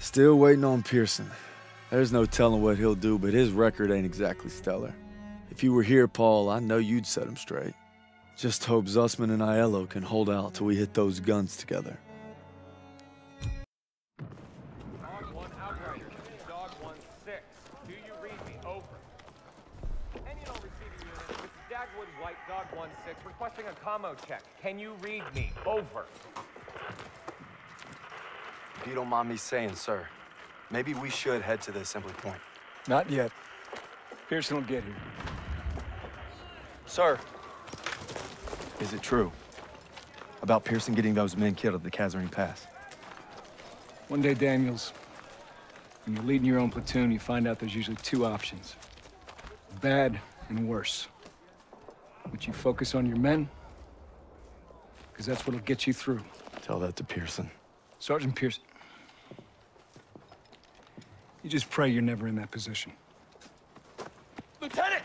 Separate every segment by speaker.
Speaker 1: Still waiting on Pierson. There's no telling what he'll do, but his record ain't exactly stellar. If you were here, Paul, I know you'd set him straight. Just hope Zussman and Aiello can hold out till we hit those guns together.
Speaker 2: Dog one outrider. Dog one six. Do you read me? Over. And you know, receiving unit. This is Dagwood White, dog one six, requesting a commo check. Can you read me? Over.
Speaker 3: If you don't mind me saying, sir, maybe we should head to the assembly point.
Speaker 4: Not yet. Pierson will get here.
Speaker 3: Sir! Is it true? About Pierson getting those men killed at the Kasserine Pass?
Speaker 4: One day, Daniels, when you're leading your own platoon, you find out there's usually two options. Bad and worse. Would you focus on your men? Because that's what'll get you through.
Speaker 3: Tell that to Pierson.
Speaker 4: Sergeant Pierson. You just pray you're never in that position.
Speaker 2: Lieutenant!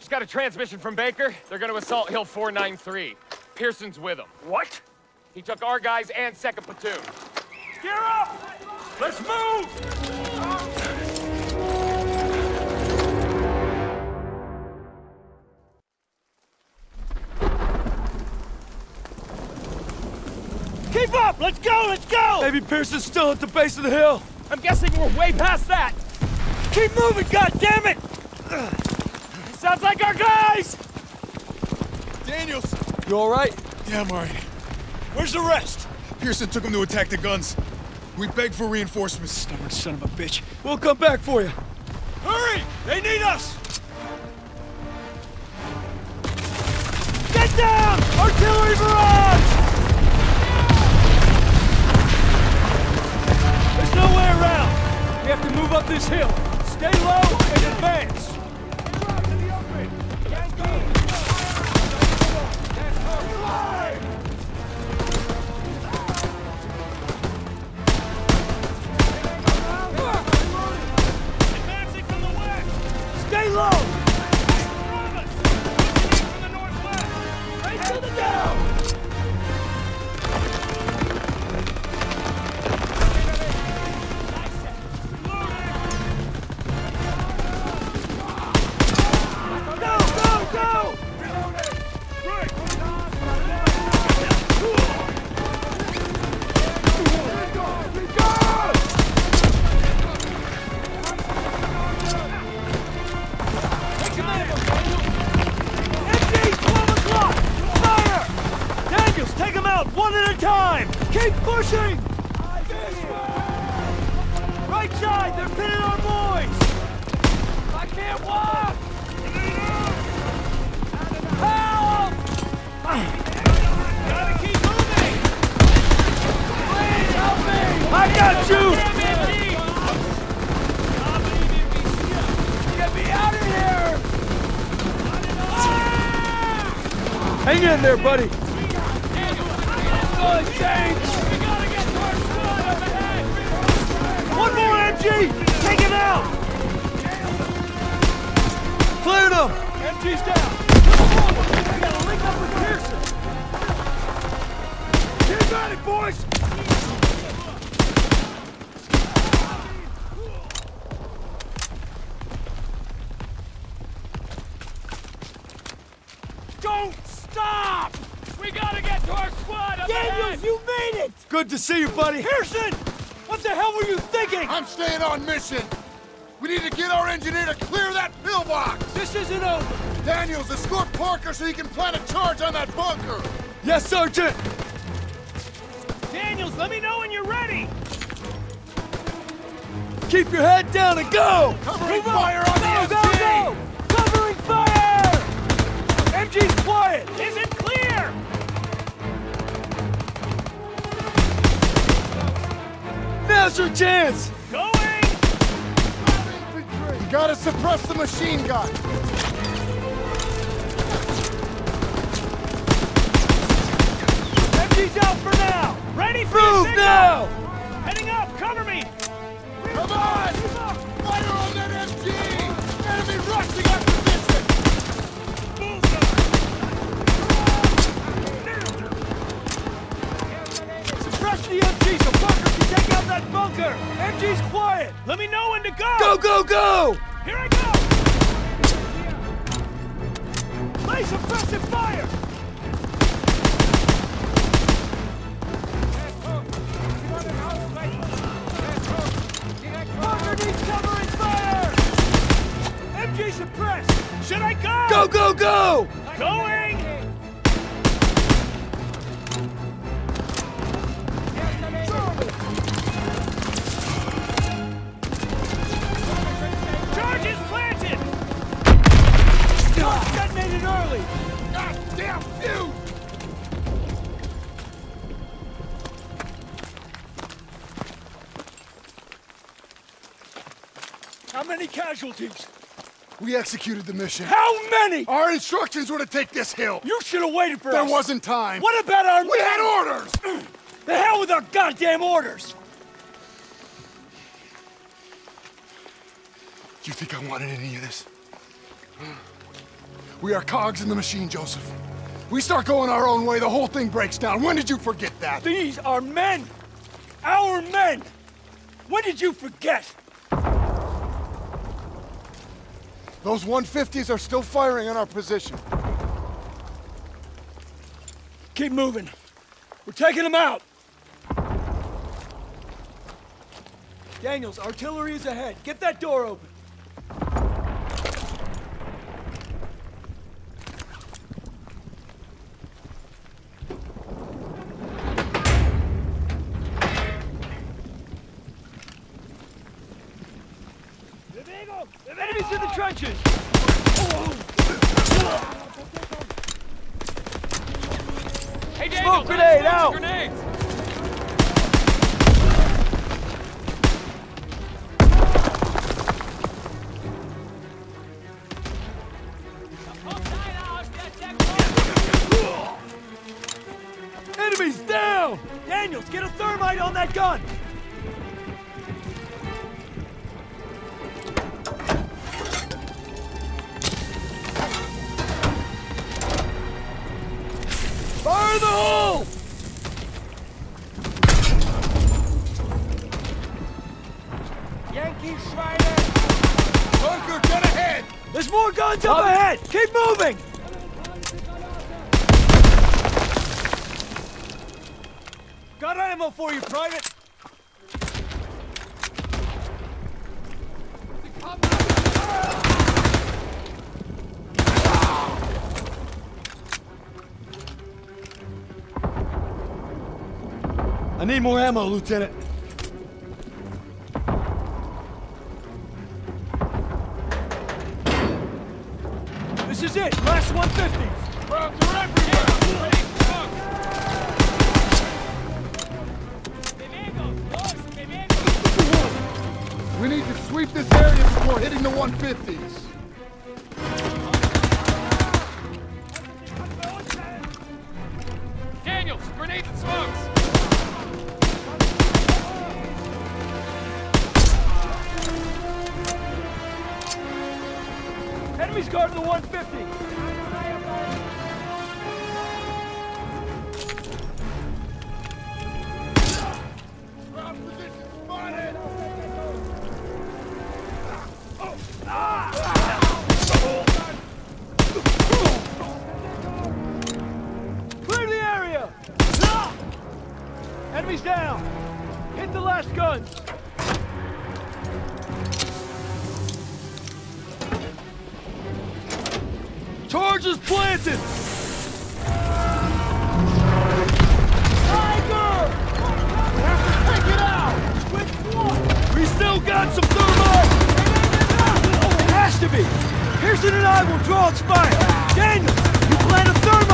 Speaker 2: Just got a transmission from Baker. They're gonna assault Hill 493. Pierson's with them.
Speaker 4: What?
Speaker 2: He took our guys and second platoon. Gear up! Let's move!
Speaker 5: Keep up! Let's go! Let's go!
Speaker 1: Maybe Pierson's still at the base of the hill.
Speaker 2: I'm guessing we're way past that.
Speaker 5: Keep moving, goddammit!
Speaker 2: Sounds like our guys!
Speaker 6: Daniels!
Speaker 1: You all right?
Speaker 6: Yeah, I'm alright.
Speaker 5: Where's the rest?
Speaker 6: Pierson took them to attack the guns. We begged for reinforcements.
Speaker 4: Stubborn son of a bitch.
Speaker 1: We'll come back for you.
Speaker 5: Hurry! They need us! Get down! Artillery barrage! Up this hill. Stay low and advance! Keep pushing! Right side, they're pinning our boys! I can't walk! Help! Gotta keep moving! Please help me! I got you! Get me out of here!
Speaker 1: Hang in there, buddy.
Speaker 5: James! One more, MG! Take him out!
Speaker 1: Cleared them.
Speaker 5: MG's down! Come forward! We gotta link up with Pierson! Get at it, boys! Don't stop! We gotta get to our squad up Daniels, you made it!
Speaker 1: Good to see you, buddy.
Speaker 5: Pierson! What the hell were you thinking?
Speaker 6: I'm staying on mission. We need to get our engineer to clear that pillbox.
Speaker 5: This isn't over!
Speaker 6: Daniels, escort Parker so he can plant a charge on that bunker.
Speaker 1: Yes, Sergeant.
Speaker 5: Daniels, let me know when you're ready!
Speaker 1: Keep your head down and go.
Speaker 6: Covering fire on
Speaker 5: Go,
Speaker 6: the
Speaker 5: go,
Speaker 6: MG.
Speaker 5: go! Covering fire! MG's quiet! Is it
Speaker 1: Now's your chance.
Speaker 5: Going!
Speaker 6: You gotta suppress the machine gun.
Speaker 5: MG's out for now! Ready for
Speaker 1: Move
Speaker 5: the signal!
Speaker 1: now.
Speaker 5: Heading up! Cover me!
Speaker 6: Come on! Fire on that MG! Enemy rushing our position!
Speaker 5: Suppress the MG so Parker take out that bunker! MG's quiet! Let me know when to go!
Speaker 1: Go, go, go!
Speaker 5: Here I go! Lay suppressive fire! Walker needs covering fire! MG suppressed! Should I go?
Speaker 1: Go, go, go!
Speaker 5: Going! Casualties?
Speaker 6: We executed the mission.
Speaker 5: How many?
Speaker 6: Our instructions were to take this hill.
Speaker 5: You should have waited for
Speaker 6: There
Speaker 5: us.
Speaker 6: There wasn't time.
Speaker 5: What about our
Speaker 6: We had orders!
Speaker 5: The hell with our goddamn orders!
Speaker 6: Do you think I wanted any of this? We are cogs in the machine, Joseph. We start going our own way, the whole thing breaks down. When did you forget that?
Speaker 5: These are men! Our men! When did you forget?
Speaker 6: Those 150s are still firing on our position.
Speaker 5: Keep moving. We're taking them out. Daniels, artillery is ahead. Get that door open. Enemies in the trenches!
Speaker 2: Hey,
Speaker 5: Smoke grenade out!
Speaker 2: Grenades!
Speaker 5: Enemies down! Daniels, get a thermite on that gun! Fire the hole!
Speaker 2: Yankee Schreiner!
Speaker 6: Bunker, get ahead!
Speaker 5: There's more guns up ahead! Keep moving! Got ammo for you, Private!
Speaker 1: I need more ammo, Lieutenant.
Speaker 5: This is it! Last 150s!
Speaker 6: We need to sweep this area before hitting the 150s.
Speaker 2: Daniels, grenades and smokes!
Speaker 5: Enemies guarding the 150!
Speaker 6: Ground position spotted!
Speaker 5: Clear the area! Enemies down! Hit the last guns! Charges planted! Tiger! We have to take it out! Which one? We still got some thermite! It has to be! Pierson and I will draw its fire! Daniel, you plant a thermite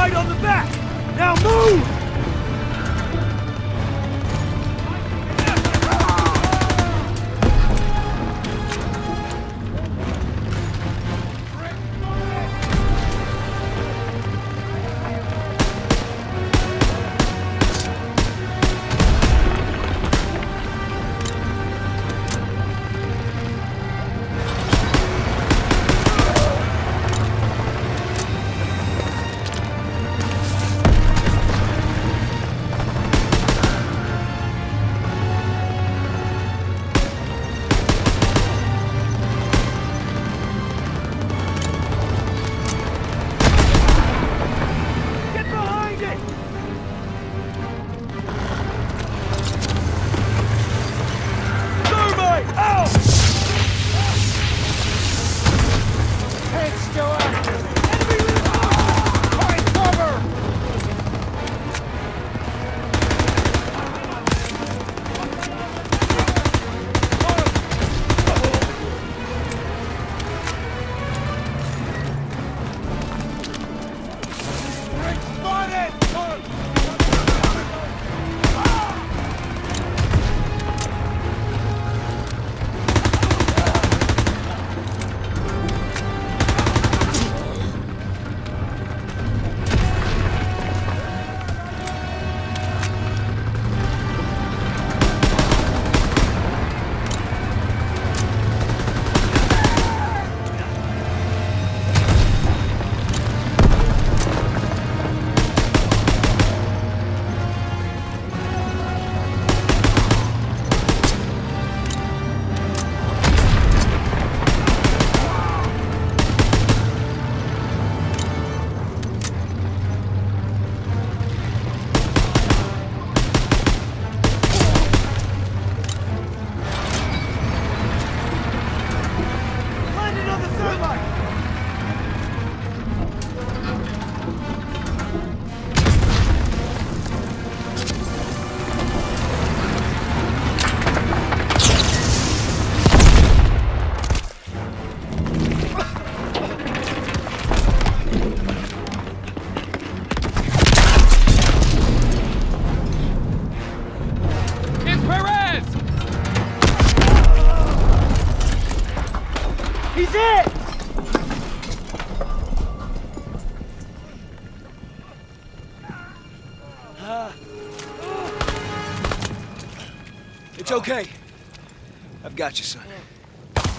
Speaker 7: Murchison.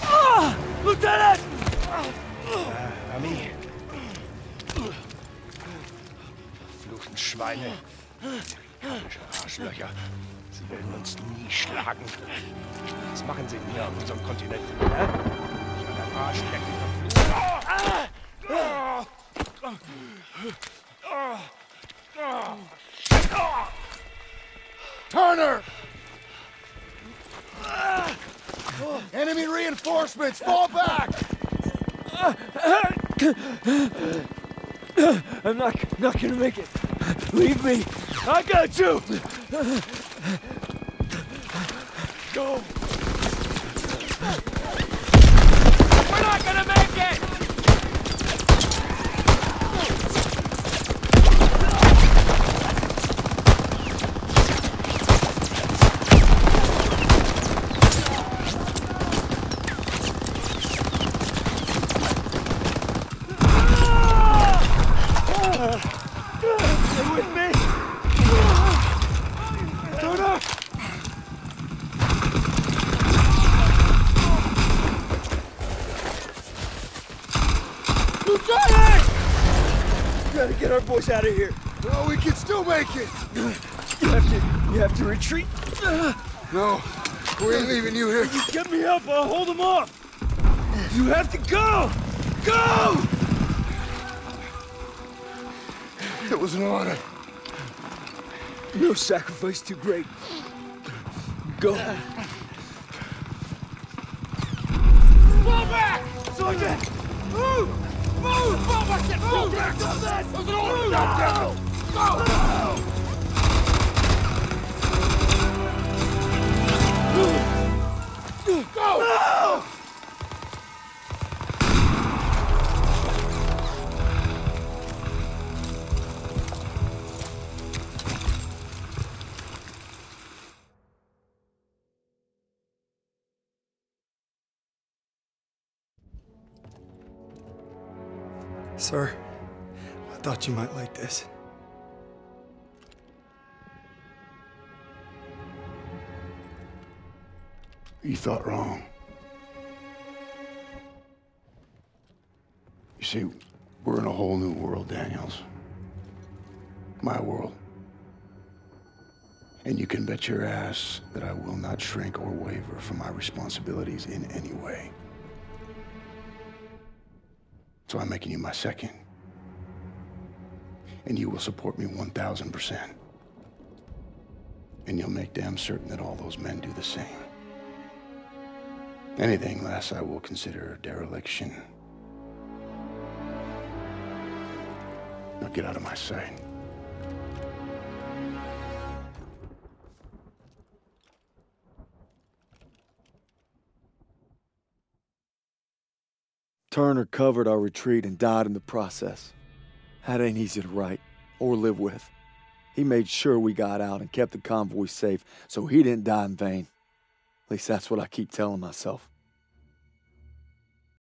Speaker 5: Oh, Lieutenant!
Speaker 8: Äh, Ami. Verfluchten Schweine. Arschlöcher. Sie werden uns nie schlagen. Was machen sie denn hier auf unserem Kontinent? Hä? Ich an der Arschlecken verflucht. Oh! Oh! Oh!
Speaker 9: Turner! Enemy reinforcements! Fall back!
Speaker 5: I'm not, not gonna make it. Leave me. I got you! Go!
Speaker 10: We're not gonna make it!
Speaker 5: Stay with me! Turner!
Speaker 9: Lieutenant!
Speaker 5: We gotta get our boys out of here.
Speaker 9: No, we can still make it!
Speaker 5: You have to, you have to retreat.
Speaker 9: No, we ain't leaving you here.
Speaker 5: You get me up, I'll hold them off. You have to go! Go!
Speaker 9: It was an honor.
Speaker 5: No sacrifice too great. Go.
Speaker 9: Fall back!
Speaker 5: Sergeant!
Speaker 9: Move! Move! Fall back! Get move! back! That was an order! Now, Go! Go!
Speaker 7: Sir, I thought you might like this.
Speaker 6: You thought wrong. You see, we're in a whole new world, Daniels. My world. And you can bet your ass that I will not shrink or waver from my responsibilities in any way. So I'm making you my second. And you will support me 1,000%. And you'll make damn certain that all those men do the same. Anything less I will consider dereliction. Now get out of my sight.
Speaker 1: Turner covered our retreat and died in the process. That ain't easy to write or live with. He made sure we got out and kept the convoy safe so he didn't die in vain. At least that's what I keep telling myself.